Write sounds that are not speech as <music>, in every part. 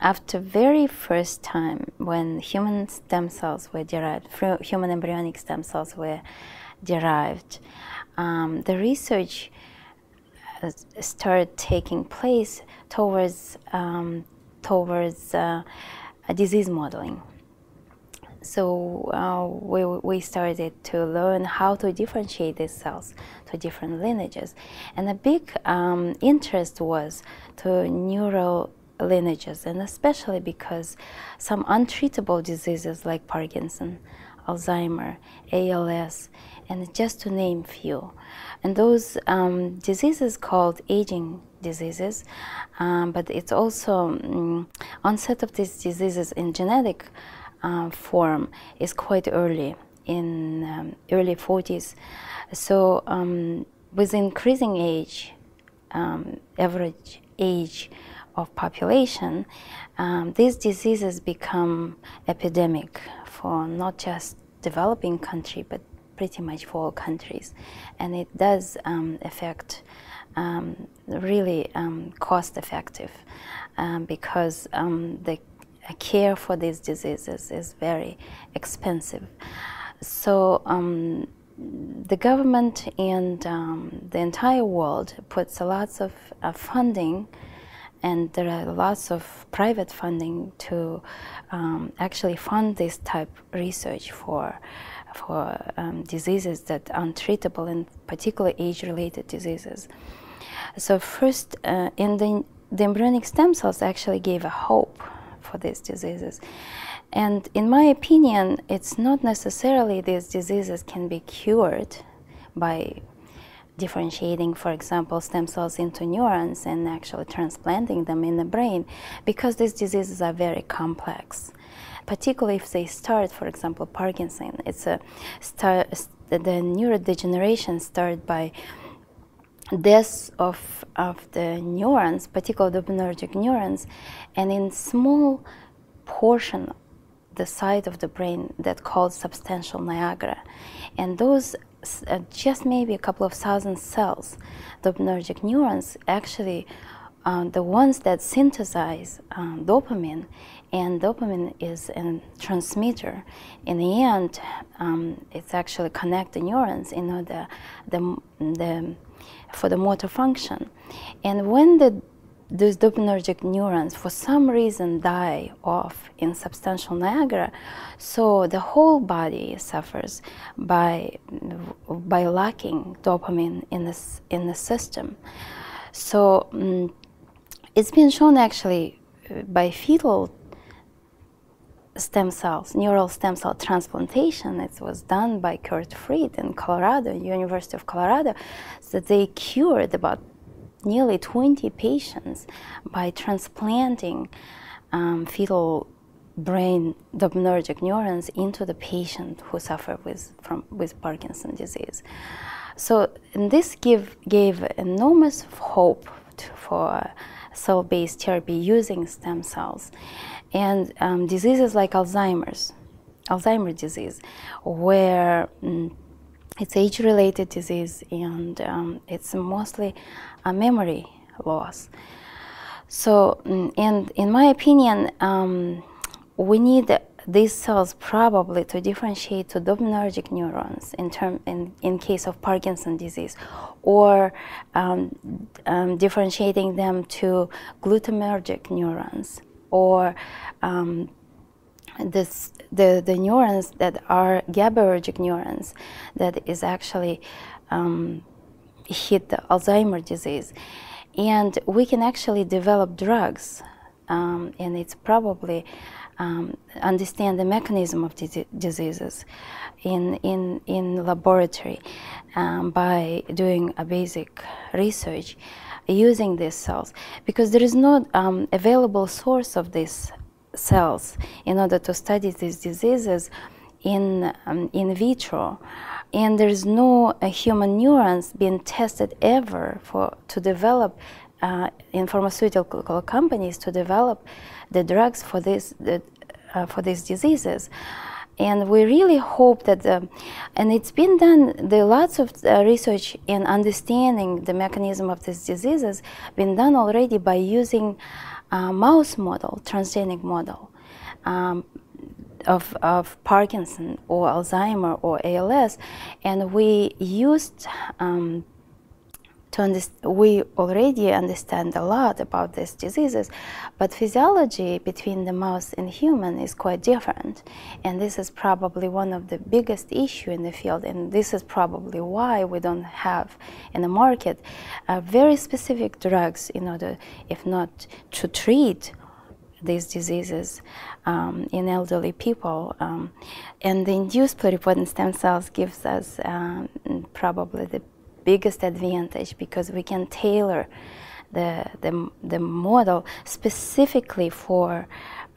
After very first time when human stem cells were derived, human embryonic stem cells were derived, um, the research uh, started taking place towards um, towards uh, disease modeling. So uh, we, we started to learn how to differentiate these cells to different lineages. And a big um, interest was to neural lineages, and especially because some untreatable diseases like Parkinson, Alzheimer, ALS, and just to name few. And those um, diseases called aging diseases, um, but it's also um, onset of these diseases in genetic uh, form is quite early in um, early 40s. So um, with increasing age, average age of population, um, these diseases become epidemic for not just developing country, but pretty much for all countries. And it does um, affect um, really um, cost effective um, because um, the care for these diseases is very expensive. So the government and the entire world puts a lots of uh, funding and there are lots of private funding to um, actually fund this type research for for um, diseases that are untreatable and particularly age-related diseases. So first, uh, in the, the embryonic stem cells actually gave a hope for these diseases. And in my opinion, it's not necessarily these diseases can be cured by differentiating, for example, stem cells into neurons and actually transplanting them in the brain because these diseases are very complex. Particularly if they start, for example, Parkinson, it's a start, the neurodegeneration started by death of, of the neurons, particularly dopaminergic neurons, and in small portion the side of the brain that called substantia nigra. And those uh, just maybe a couple of thousand cells, dopaminergic neurons, actually uh, the ones that synthesize um, dopamine, and dopamine is a transmitter. In the end, um, it's actually connect the neurons, know, the, the, the, for the motor function. And when the those dopaminergic neurons for some reason die off in substantia nigra, so the whole body suffers by, by lacking dopamine in, this, in the system. So um, it's been shown actually uh, by fetal stem cells, neural stem cell transplantation. It was done by Curt Freed in Colorado, University of Colorado, that they cured about nearly 20 patients by transplanting um, fetal brain dopaminergic neurons into the patient who suffer with, from, with Parkinson disease. So this give, gave enormous hope to, for cell-based therapy using stem cells. And um, diseases like Alzheimer's, Alzheimer's disease, where mm, it's age-related disease and um, it's mostly a memory loss. So, mm, and in my opinion, um, we need these cells probably to differentiate to dopaminergic neurons in, term, in, in case of Parkinson disease, or um, um, differentiating them to glutamatergic neurons, or um, this, the, the neurons that are GABAergic neurons that is actually um, hit the Alzheimer disease. And we can actually develop drugs, um, and it's probably um, understand the mechanism of these diseases in, in, in laboratory um, by doing a basic research using these cells because there is no um, available source of these cells in order to study these diseases in, um, in vitro. And there's no uh, human neurons being tested ever for, to develop uh, in pharmaceutical companies to develop the drugs for, this, the, uh, for these diseases. And we really hope that, uh, and it's been done, the lots of uh, research in understanding the mechanism of these diseases been done already by using uh, mouse model, transgenic model um, of, of Parkinson or Alzheimer or ALS, and we used um, we already understand a lot about these diseases, but physiology between the mouse and human is quite different. And this is probably one of the biggest issue in the field, and this is probably why we don't have in the market uh, very specific drugs in order, if not to treat these diseases um, in elderly people. Um, and the induced pluripotent stem cells gives us um, probably the biggest advantage because we can tailor the, the, the model specifically for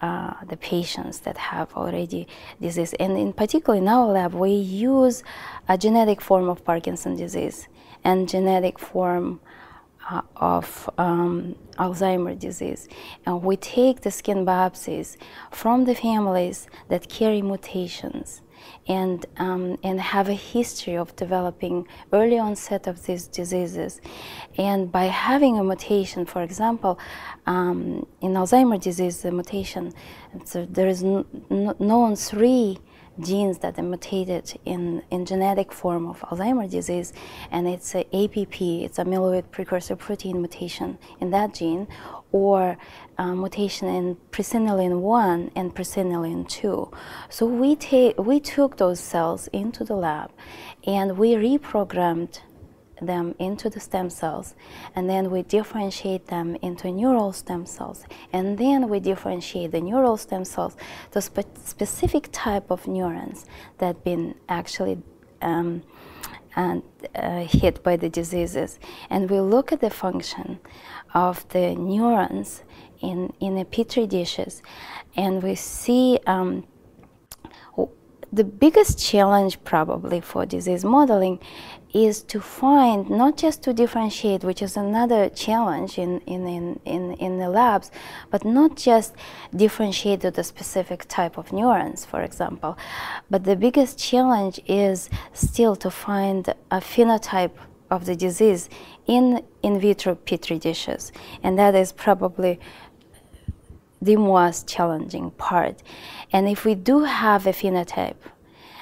uh, the patients that have already disease. And in particular, in our lab, we use a genetic form of Parkinson disease and genetic form of um, Alzheimer's disease. And we take the skin biopsies from the families that carry mutations and, um, and have a history of developing early onset of these diseases. And by having a mutation, for example, um, in Alzheimer's disease, the mutation, so there is known three genes that are mutated in, in genetic form of Alzheimer's disease, and it's a APP, it's a amyloid precursor protein mutation in that gene, or uh, mutation in presenilin 1 and presenilin 2. So we, we took those cells into the lab and we reprogrammed them into the stem cells and then we differentiate them into neural stem cells and then we differentiate the neural stem cells to spe specific type of neurons that been actually um, and, uh, hit by the diseases. And we look at the function of the neurons in, in the petri dishes and we see um, the biggest challenge probably for disease modeling is to find not just to differentiate which is another challenge in, in, in, in, in the labs but not just differentiate the specific type of neurons for example but the biggest challenge is still to find a phenotype of the disease in in vitro petri dishes and that is probably the most challenging part. And if we do have a phenotype,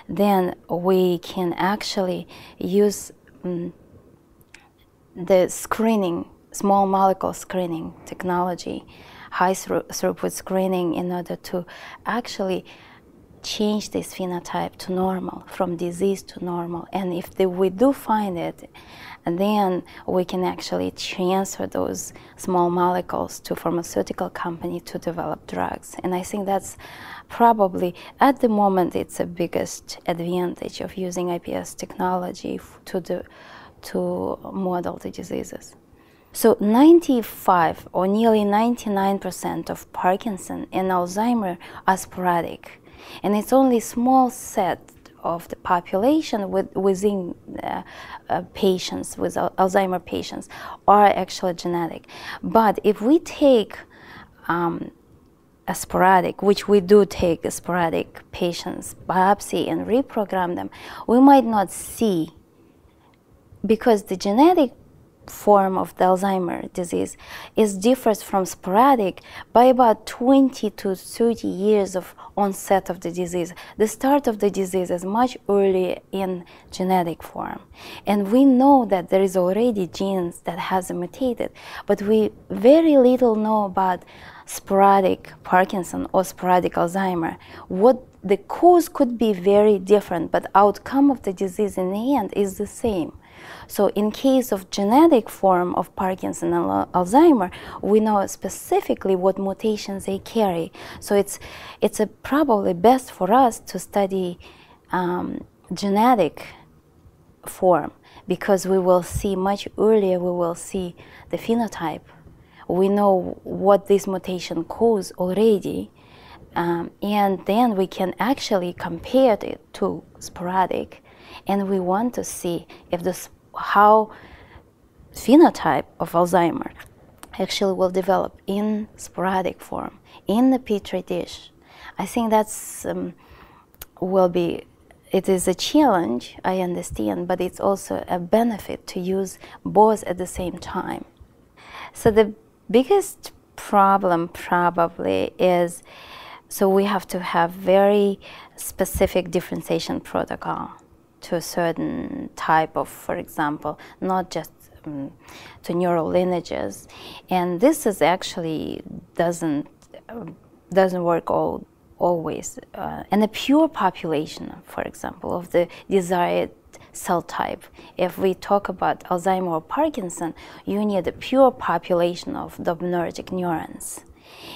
then we can actually use um, the screening, small molecule screening technology, high throughput screening in order to actually change this phenotype to normal, from disease to normal. And if the, we do find it, then we can actually transfer those small molecules to pharmaceutical company to develop drugs. And I think that's probably, at the moment, it's the biggest advantage of using IPS technology to, do, to model the diseases. So 95 or nearly 99% of Parkinson and Alzheimer are sporadic and it's only small set of the population with, within uh, uh, patients with Alzheimer patients are actually genetic. But if we take um, a sporadic, which we do take sporadic patients biopsy and reprogram them, we might not see because the genetic form of the Alzheimer disease is differs from sporadic by about 20 to 30 years of onset of the disease. The start of the disease is much earlier in genetic form. And we know that there is already genes that has mutated, but we very little know about sporadic Parkinson or sporadic Alzheimer. What the cause could be very different, but outcome of the disease in the end is the same. So in case of genetic form of Parkinson and Alzheimer, we know specifically what mutations they carry. So it's, it's probably best for us to study um, genetic form because we will see much earlier, we will see the phenotype. We know what this mutation cause already, um, and then we can actually compare it to sporadic, and we want to see if the how phenotype of Alzheimer actually will develop in sporadic form in the petri dish. I think that's um, will be it is a challenge, I understand, but it's also a benefit to use both at the same time. So the biggest problem probably is so we have to have very specific differentiation protocol to a certain type of, for example, not just um, to neural lineages, and this is actually doesn't uh, doesn't work all always. Uh, and a pure population, for example, of the desired cell type. If we talk about Alzheimer or Parkinson, you need a pure population of dopaminergic neurons.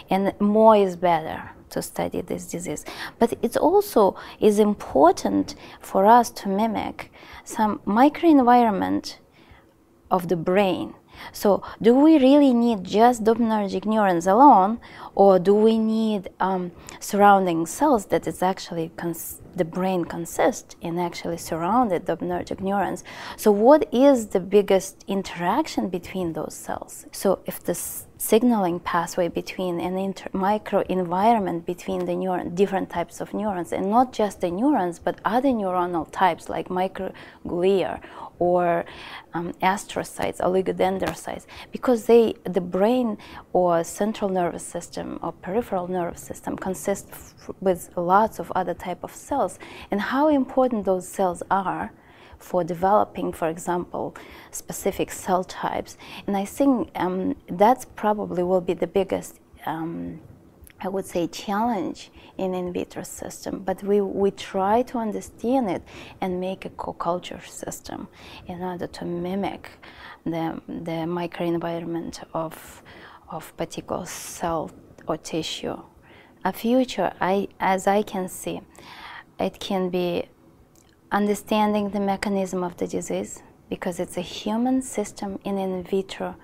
And more is better to study this disease. But it also is important for us to mimic some microenvironment of the brain. So do we really need just dopaminergic neurons alone or do we need um, surrounding cells that is actually the brain consists in actually surrounded dopaminergic neurons. So what is the biggest interaction between those cells? So if the signaling pathway between an micro environment between the neuron, different types of neurons, and not just the neurons, but other neuronal types like microglia or um, astrocytes, oligodendrocytes, because they, the brain or central nervous system or peripheral nervous system consists with lots of other type of cells, and how important those cells are for developing, for example, specific cell types. And I think um, that's probably will be the biggest, um, I would say, challenge in in vitro system. But we, we try to understand it and make a co-culture system in order to mimic the, the microenvironment of, of particular cell or tissue. A future, I, as I can see, it can be understanding the mechanism of the disease because it's a human system in in vitro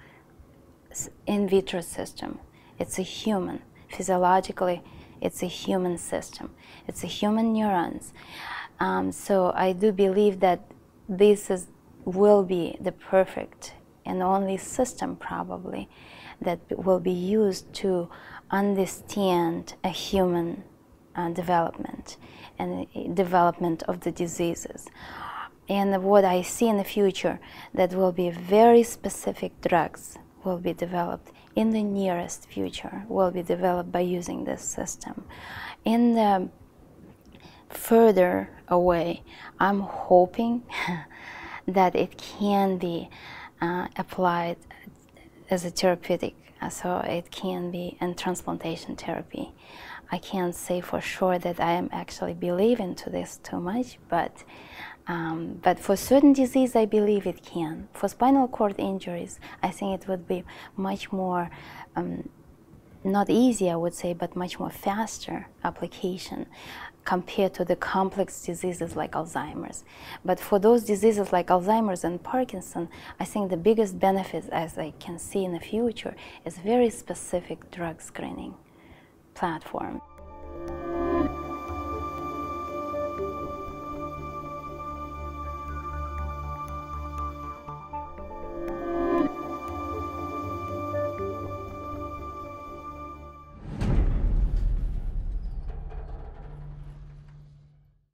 in vitro system. It's a human. Physiologically, it's a human system. It's a human neurons. Um, so I do believe that this is will be the perfect and only system probably that will be used to understand a human uh, development and development of the diseases. And what I see in the future, that will be very specific drugs will be developed in the nearest future, will be developed by using this system. In the further away, I'm hoping <laughs> that it can be uh, applied as a therapeutic, so it can be in transplantation therapy. I can't say for sure that I am actually believing to this too much, but um, but for certain disease, I believe it can. For spinal cord injuries, I think it would be much more, um, not easy, I would say, but much more faster application compared to the complex diseases like Alzheimer's. But for those diseases like Alzheimer's and Parkinson, I think the biggest benefit, as I can see in the future, is very specific drug screening platform.